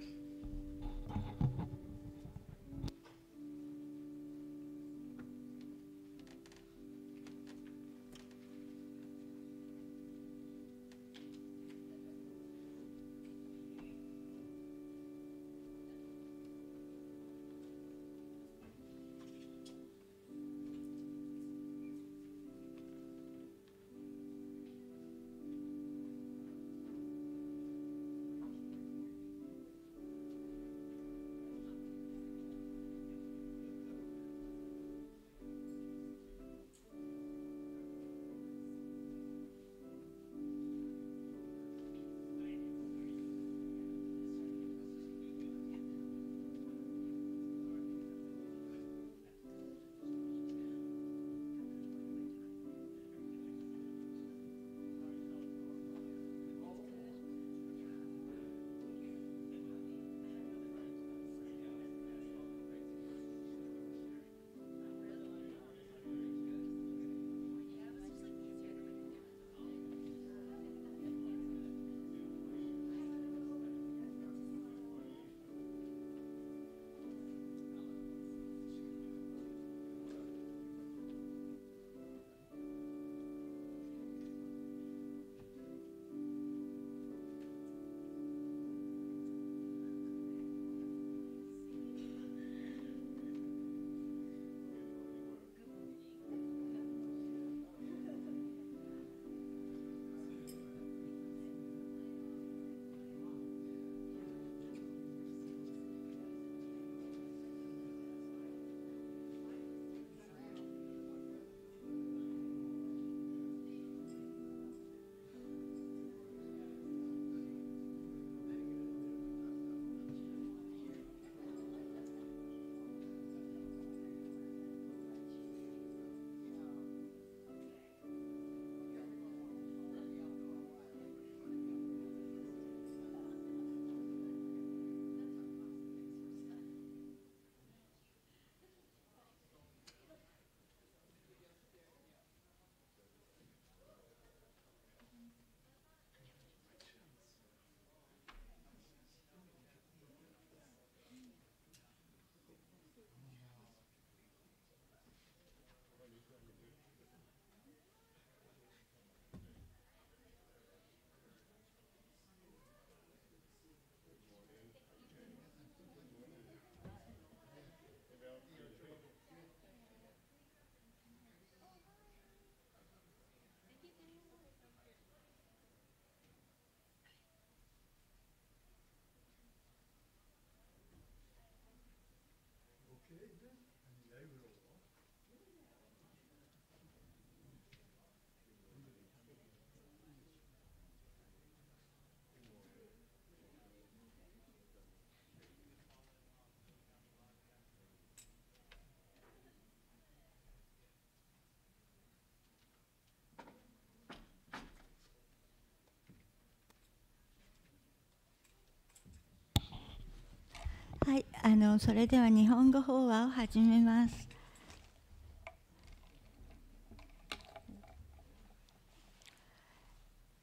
はい、あのそれでは日本語法話を始めます。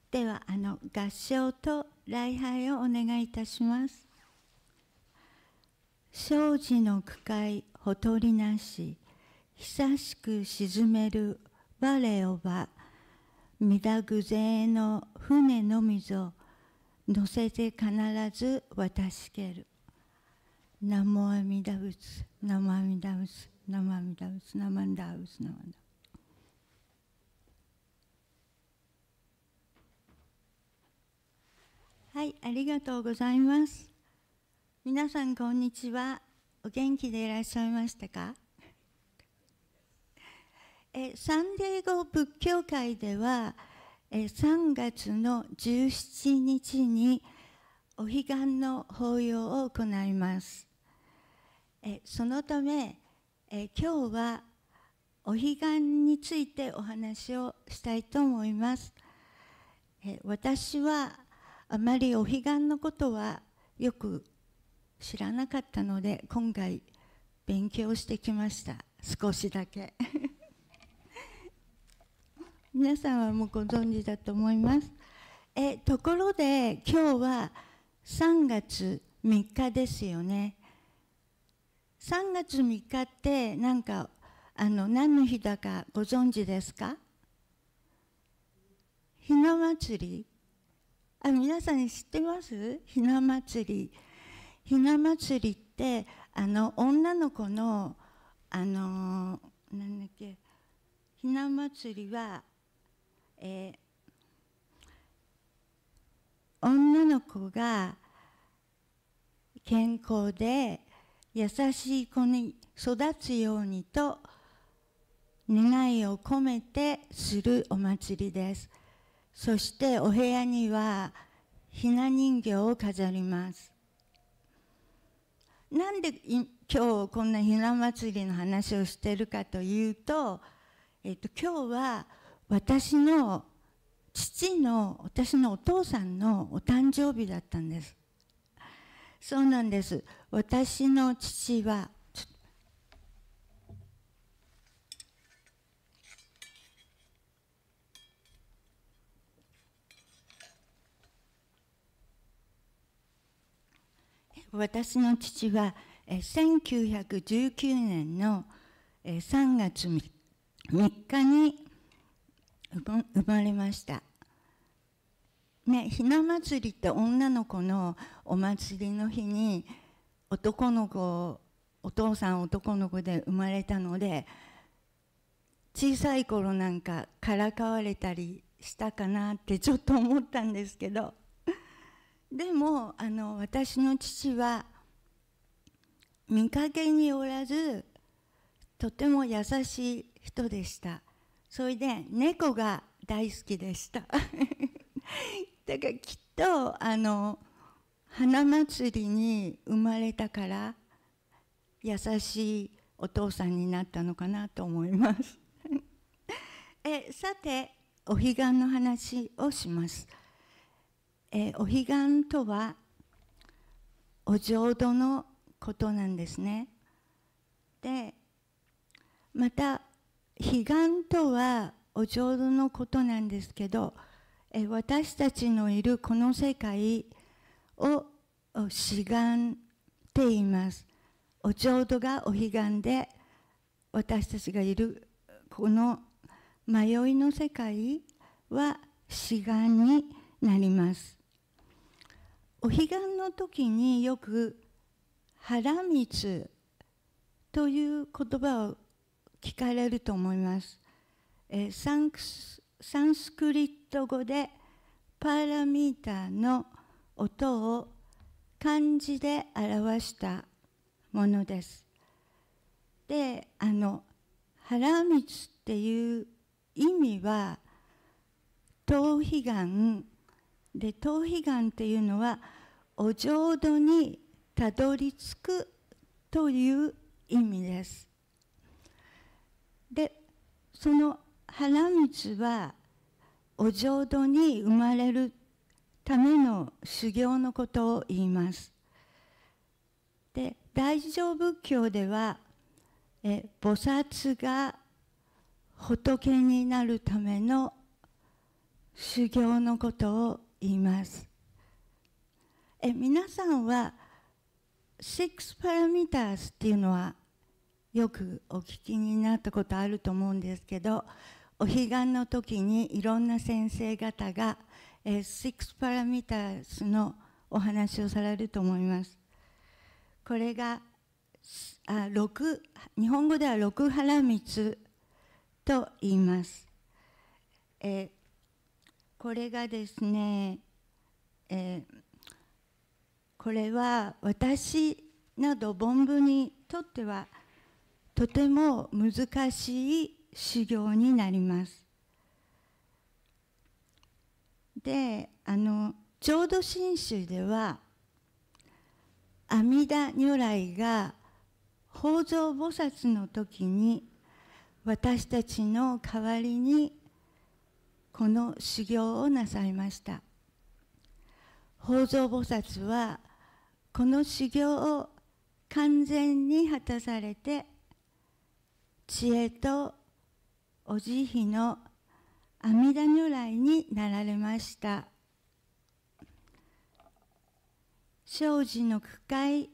ではあの合唱と礼拝をお願いいたします。生児の区会ほとりなし久しく沈める我をばみだぐぜの船のみぞ乗せて必ず渡しける。ナモアミダ仏、ナモアミダ仏、ナモアミダ仏、ナモアミダ仏、ナモアミダ仏。はい、ありがとうございます。皆さん、こんにちは。お元気でいらっしゃいましたかえサンデーゴ仏教会ではえ3月の17日にお彼岸の法要を行います。えそのためえ今日はお彼岸についてお話をしたいと思います。え私はあまりお彼岸のことはよく知らなかったので今回勉強してきました。少しだけ。皆さんはもうご存知だと思います。えところで今日は3月3日ですよね。3月3日ってなんかあの何の日だかご存知ですか？ひな祭り？あ皆さん知ってます？ひな祭り。ひな祭りってあの女の子のあのなんだっけひな祭りは、えー女の子が健康で優しい子に育つようにと願いを込めてするお祭りです。そしてお部屋にはひな人形を飾ります。なんで今日こんなひな祭りの話をしてるかというと,、えっと今日は私の父の私のお父さんのお誕生日だったんです。そうなんです私の父は私の父は1919年の3月3日に生まれました。ね、ひな祭りって女の子のお祭りの日に男の子お父さん男の子で生まれたので小さい頃なんかからかわれたりしたかなってちょっと思ったんですけど。でもあの私の父は見かけによらずとても優しい人でした。それで猫が大好きでした。だからきっとあの花祭りに生まれたから優しいお父さんになったのかなと思います。えさてお彼岸の話をします。えお彼岸とはお浄土のことなんですね。でまた彼岸とはお浄土のことなんですけどえ私たちのいるこの世界を志願って言いますお浄土がお彼岸で私たちがいるこの迷いの世界は志願になりますお彼岸の時によく腹水という言葉を聞かれると思います。えサンクスサンスクリット語でパーラミーターの音を漢字で表したものです。であの腹水っていう意味は逃避願で逃避願っていうのはお浄土にたどり着くという意味です。でその花水はお浄土に生まれるための修行のことを言います。で大乗仏教ではえ菩薩が仏になるための修行のことを言いますえ皆さんは Six Parameters っていうのはよくお聞きになったことあると思うんですけどお彼岸の時にいろんな先生方が、えー、Six Parameters のお話をされると思います。これがあ六日本語では六原光と言います、え、これがですね、えー、これは私など凡夫にとってはとても難しい修行になります。であの浄土真宗では阿弥陀如来が法蔵菩薩の時に私たちの代わりにこの修行をなさいました法蔵菩薩はこの修行を完全に果たされて知恵とお慈悲の阿弥陀如来になられました。生児の深い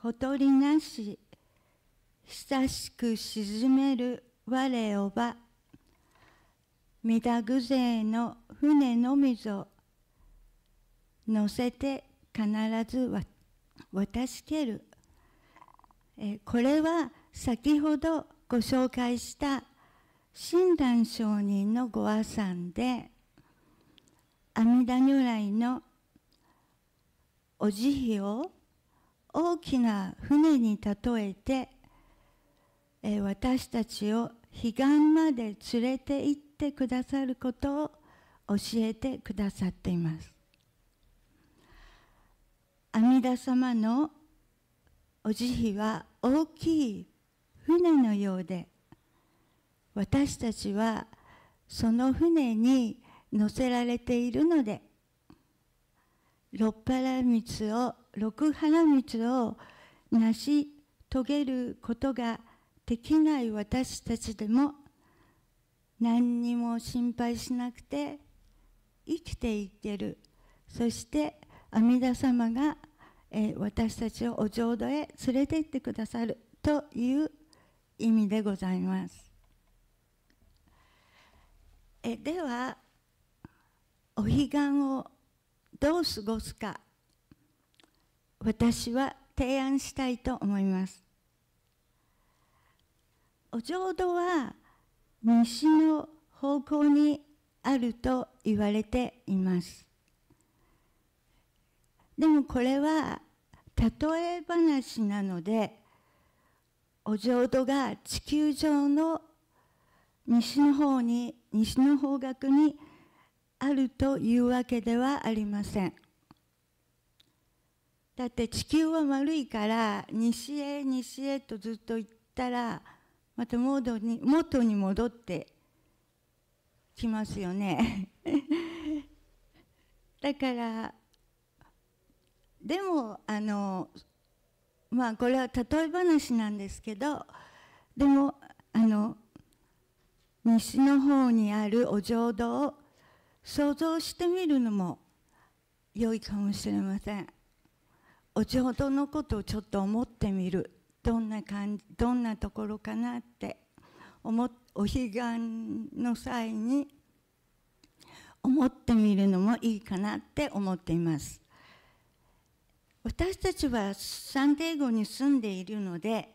ほとりなし久しく沈める我をば御田具勢の船のみぞ乗せて必ず渡しける。えこれは先ほどご紹介した親鸞上人のご阿参で阿弥陀如来のお慈悲を大きな船に例えて、え私たちを彼岸まで連れて行ってくださることを教えてくださっています。阿弥陀様のお慈悲は大きい船のようで私たちはその船に乗せられているので六腹蜜を六腹蜜を成し遂げることができない私たちでも何にも心配しなくて生きていけるそして阿弥陀様がえ私たちをお浄土へ連れて行ってくださるという意味でございます。えではお彼岸をどう過ごすか私は提案したいと思います。お浄土は西の方向にあると言われています。でもこれは例え話なのでお浄土が地球上の西の方に西の方角にあるというわけではありません。だって地球は丸いから西へ西へとずっと行ったらまた元に元に戻ってきますよね。だからでもあのまあこれは例え話なんですけどでもあの西の方にあるお浄土を想像してみるのも良いかもしれません。お浄土のことをちょっと思ってみる。どんな感じどんなところかなって。思お彼岸の際に思ってみるのもいいかなって思っています。私たちはサンデーゴに住んでいるので、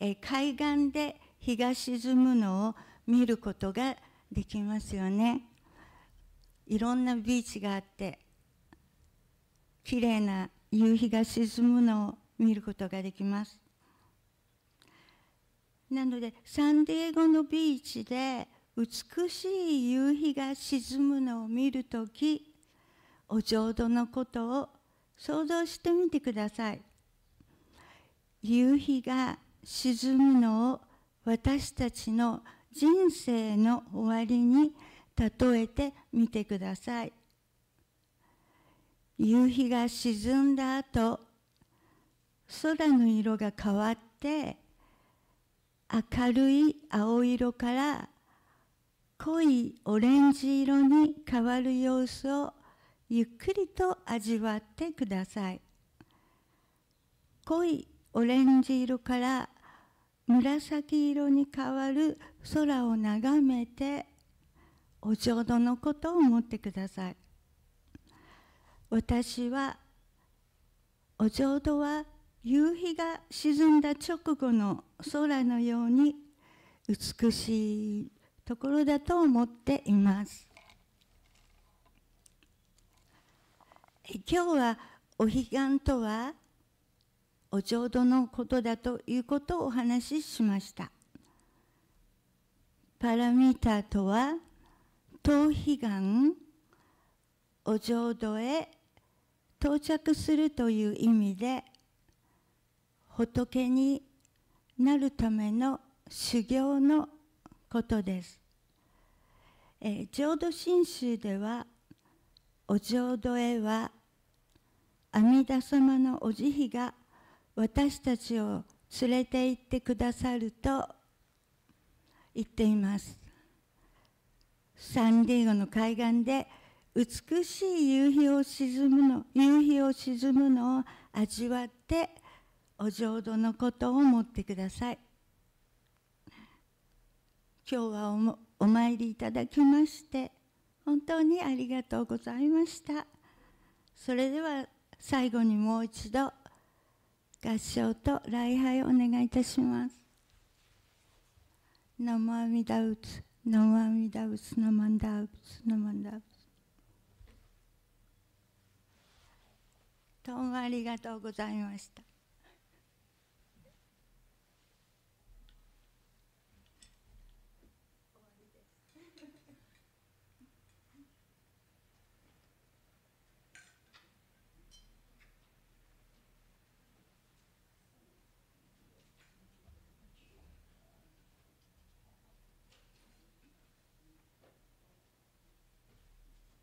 え海岸で日が沈むのを見ることができますよね。いろんなビーチがあってきれいな夕日が沈むのを見ることができます。なのでサンディエゴのビーチで美しい夕日が沈むのを見るときお浄土のことを想像してみてください夕日が沈むのを私たちの人生の終わりに例えてみてください。夕日が沈んだ後空の色が変わって明るい青色から濃いオレンジ色に変わる様子をゆっくりと味わってください。濃いオレンジ色から紫色に変わる空を眺めてお浄土のことを思ってください。私はお浄土は夕日が沈んだ直後の空のように美しいところだと思っています。今日はお彼岸とはお浄土のことだということをお話ししましたパラミータとは東彼岸お浄土へ到着するという意味で仏になるための修行のことです。えー、浄土真宗ではお浄土へは阿弥陀様のお慈悲が私たちを連れて行ってくださると言っています。サンディエゴの海岸で美しい夕日を沈むの夕日を沈むのを味わってお浄土のことを思ってください今日はおお参りいただきまして本当にありがとうございましたそれでは最後にもう一度合唱と礼拝をお願いいたします。ナマミダウツ、ナマミダウツ、ナマンダウツ、ナマンダウツ。どうもありがとうございました。